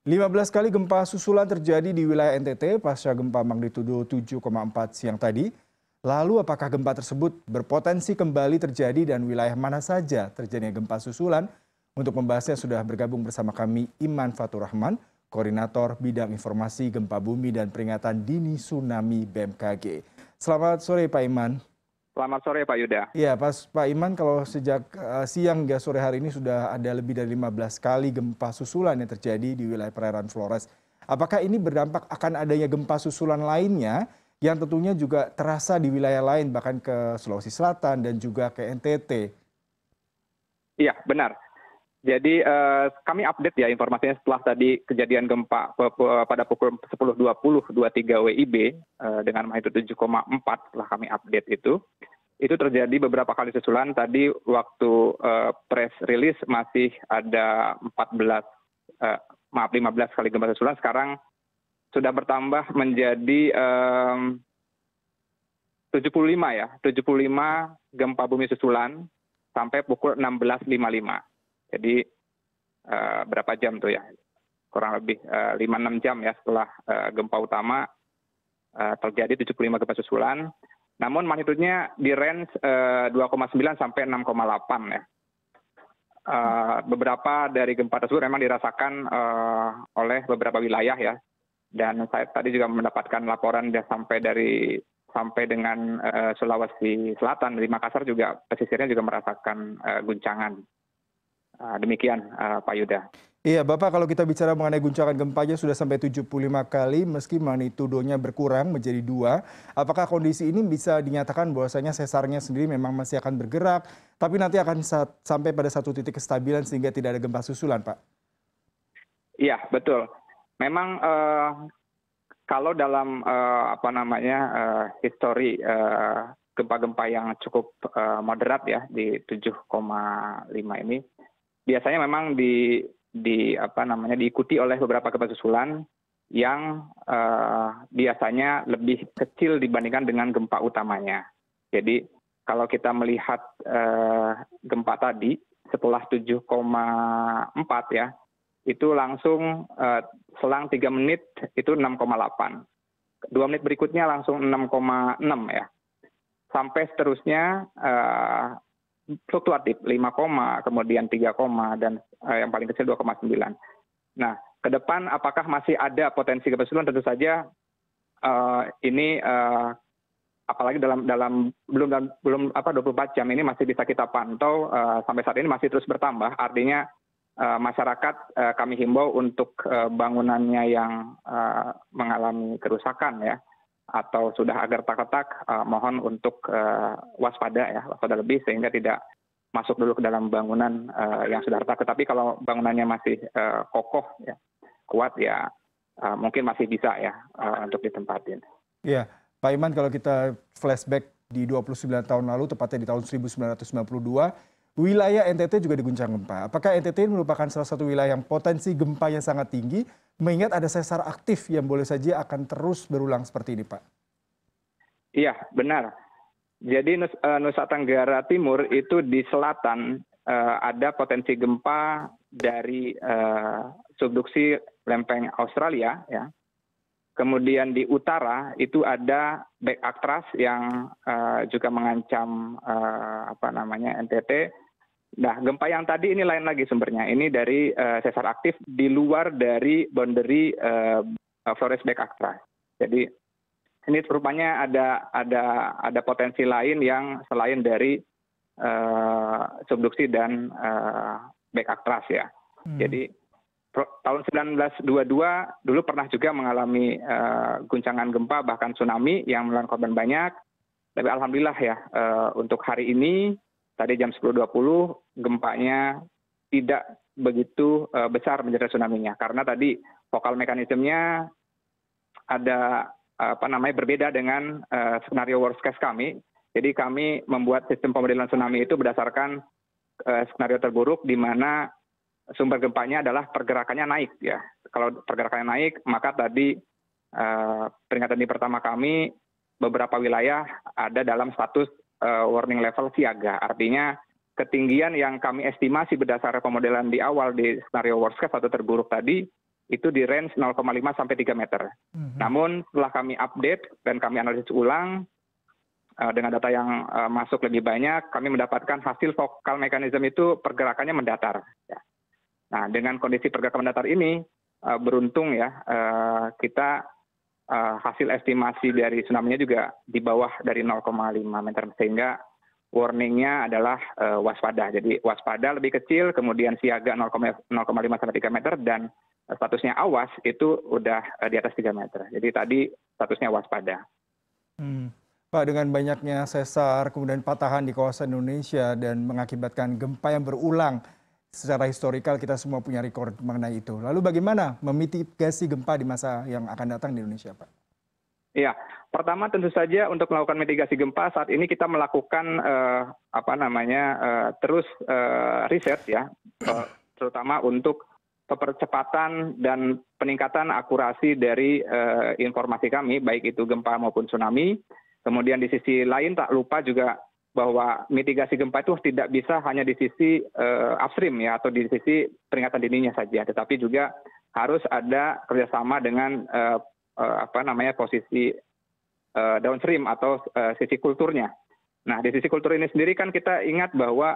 15 kali gempa susulan terjadi di wilayah NTT pasca gempa magnitudo 7,4 siang tadi. Lalu apakah gempa tersebut berpotensi kembali terjadi dan wilayah mana saja terjadinya gempa susulan? Untuk membahasnya sudah bergabung bersama kami Iman Fatur Rahman, Koordinator Bidang Informasi Gempa Bumi dan Peringatan Dini Tsunami BMKG. Selamat sore Pak Iman. Selamat sore Pak Yuda. Iya Pak Iman kalau sejak uh, siang hingga sore hari ini sudah ada lebih dari 15 kali gempa susulan yang terjadi di wilayah perairan Flores. Apakah ini berdampak akan adanya gempa susulan lainnya yang tentunya juga terasa di wilayah lain bahkan ke Sulawesi Selatan dan juga ke NTT? Iya benar. Jadi uh, kami update ya informasinya setelah tadi kejadian gempa pada pukul 10.20 23 WIB uh, dengan magnitudo 7,4 setelah kami update itu. Itu terjadi beberapa kali susulan. Tadi waktu uh, press release masih ada 14 uh, maaf 15 kali gempa susulan. Sekarang sudah bertambah menjadi um, 75 ya. 75 gempa bumi susulan sampai pukul 16.55 jadi uh, berapa jam tuh ya kurang lebih eh, lima enam jam ya setelah uh, gempa utama terjadi 75 gempa susulan. Namun magnitudenya di range uh, 2,9 sampai 6,8 ya. Uh, beberapa dari gempa tersebut memang dirasakan oleh beberapa wilayah ya. Dan saya tadi juga mendapatkan laporan dia sampai dari sampai dengan Sulawesi Selatan di Makassar juga pesisirnya juga merasakan guncangan. Ah, demikian ah, Pak Yuda. Iya Bapak kalau kita bicara mengenai guncangan gempanya sudah sampai 75 kali meski magnitudonya berkurang menjadi dua. Apakah kondisi ini bisa dinyatakan bahwasanya sesarnya sendiri memang masih akan bergerak tapi nanti akan sampai pada satu titik kestabilan sehingga tidak ada gempa susulan Pak? Iya betul. Memang uh, kalau dalam uh, apa namanya uh, histori uh, gempa-gempa yang cukup uh, moderat ya di 7,5 ini biasanya memang di di apa namanya diikuti oleh beberapa gempa susulan yang uh, biasanya lebih kecil dibandingkan dengan gempa utamanya. Jadi kalau kita melihat uh, gempa tadi setelah 7,4 ya, itu langsung uh, selang 3 menit itu 6,8. Dua menit berikutnya langsung 6,6 ya. Sampai seterusnya fluktuatif 5, kemudian 3, dan uh, yang paling kecil 2,9. Nah, ke depan apakah masih ada potensi kebesulan? Tentu saja uh, ini uh, apalagi dalam dalam belum belum apa 24 jam ini masih bisa kita pantau uh, sampai saat ini masih terus bertambah. Artinya uh, masyarakat uh, kami himbau untuk uh, bangunannya yang uh, mengalami kerusakan ya atau sudah agar tak retak uh, mohon untuk uh, waspada ya waspada lebih sehingga tidak masuk dulu ke dalam bangunan uh, yang sudah retak tetapi kalau bangunannya masih kokoh ya kuat ya mungkin masih bisa ya untuk ditempatin. Iya, Pak Iman kalau kita flashback di 29 tahun lalu tepatnya di tahun 1992 wilayah NTT juga diguncang gempa. Apakah NTT merupakan salah satu wilayah yang potensi gempanya sangat tinggi, mengingat ada sesar aktif yang boleh saja akan terus berulang seperti ini, Pak? Iya, benar. Jadi eh, Nusa Tenggara Timur itu di selatan uh, ada potensi gempa dari uh, subduksi lempeng Australia, ya. Kemudian di utara itu ada back actras yang uh, juga mengancam apa namanya NTT nah gempa yang tadi ini lain lagi sumbernya ini dari uh, sesar aktif di luar dari boundary uh, Flores Back Actra. Jadi ini rupanya ada ada ada potensi lain yang selain dari uh, subduksi dan uh, back actras ya. Hmm. Jadi pro, tahun 1922 dulu pernah juga mengalami uh, guncangan gempa bahkan tsunami yang menelan korban banyak. Tapi alhamdulillah ya uh, untuk hari ini tadi jam 10.20 gempanya tidak begitu uh, besar menjadi tsunami-nya karena tadi vokal mekanismenya ada apa namanya berbeda dengan uh, skenario worst case kami. Jadi kami membuat sistem pemodelan tsunami itu berdasarkan uh, skenario terburuk di mana sumber gempanya adalah pergerakannya naik ya. Kalau pergerakannya naik, maka tadi peringatan di pertama kami beberapa wilayah ada dalam status warning level siaga. Artinya ketinggian yang kami estimasi berdasarkan pemodelan di awal di skenario worst case atau terburuk tadi itu di range 0,5 sampai 3 meter. Hmm. Namun setelah kami update dan kami analisis ulang uh, dengan data yang uh, masuk lebih banyak, kami mendapatkan hasil vokal mekanisme itu pergerakannya mendatar. Ya. Nah, dengan kondisi pergerakan mendatar ini uh, beruntung ya uh, kita hasil estimasi dari tsunami-nya juga di bawah dari 0,5 meter sehingga warningnya adalah uh, waspada. Jadi waspada lebih kecil, kemudian siaga 0,5 sampai 3 meter dan statusnya awas itu udah di atas 3 meter. Jadi tadi statusnya waspada. Hmm. Pak, dengan banyaknya sesar, kemudian patahan di kawasan Indonesia dan mengakibatkan gempa yang berulang, secara historikal kita semua punya rekor mengenai itu. Lalu bagaimana memitigasi gempa di masa yang akan datang di Indonesia, Pak? Iya, pertama tentu saja untuk melakukan mitigasi gempa saat ini kita melakukan uh, apa namanya uh, terus uh, riset ya, uh, terutama untuk percepatan dan peningkatan akurasi dari uh, informasi kami, baik itu gempa maupun tsunami. Kemudian di sisi lain tak lupa juga bahwa mitigasi gempa itu tidak bisa hanya di sisi uh, upstream ya atau di sisi peringatan dininya saja, tetapi juga harus ada kerjasama dengan uh, uh, apa namanya posisi downstream atau sisi kulturnya. Nah, di sisi kultur ini sendiri kan kita ingat bahwa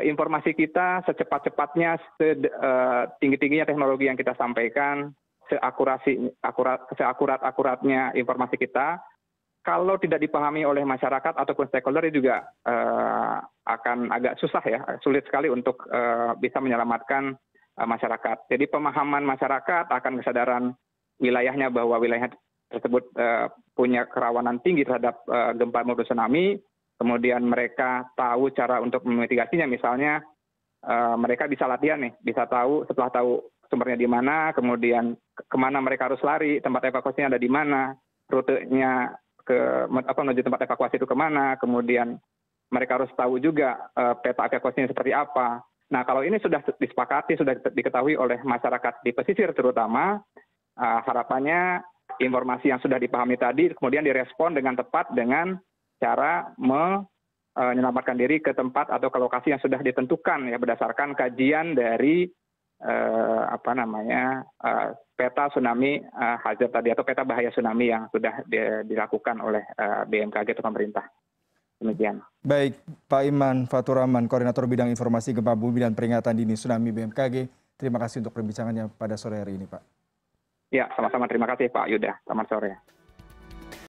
informasi kita secepat-cepatnya, setinggi-tingginya teknologi yang kita sampaikan, seakurat-akuratnya informasi kita, kalau tidak dipahami oleh masyarakat ataupun stakeholder juga uh, akan agak susah ya, sulit sekali untuk uh, bisa menyelamatkan uh, masyarakat. Jadi pemahaman masyarakat akan kesadaran wilayahnya bahwa wilayah tersebut punya kerawanan tinggi terhadap gempa maupun tsunami, kemudian mereka tahu cara untuk memitigasinya, misalnya mereka bisa latihan nih, bisa tahu setelah tahu sumbernya di mana, kemudian ke mana mereka harus lari, tempat evakuasinya ada di mana, rutenya menuju tempat evakuasi itu ke mana, kemudian mereka harus tahu juga uh, peta evakuasinya seperti apa. Nah, kalau ini sudah disepakati, sudah diketahui oleh masyarakat di pesisir terutama, uh, harapannya informasi yang sudah dipahami tadi kemudian direspon dengan tepat dengan cara menyelamatkan diri ke tempat atau ke lokasi yang sudah ditentukan ya berdasarkan kajian dari apa namanya uh, peta tsunami uh, hazard tadi atau peta bahaya tsunami yang sudah di, dilakukan oleh BMKG atau pemerintah. Demikian. Baik, Pak Iman Faturaman, Koordinator Bidang Informasi Gempa Bumi dan Peringatan Dini Tsunami BMKG. Terima kasih untuk perbincangannya pada sore hari ini, Pak. Ya, sama-sama. Terima kasih Pak Yuda. Selamat sore.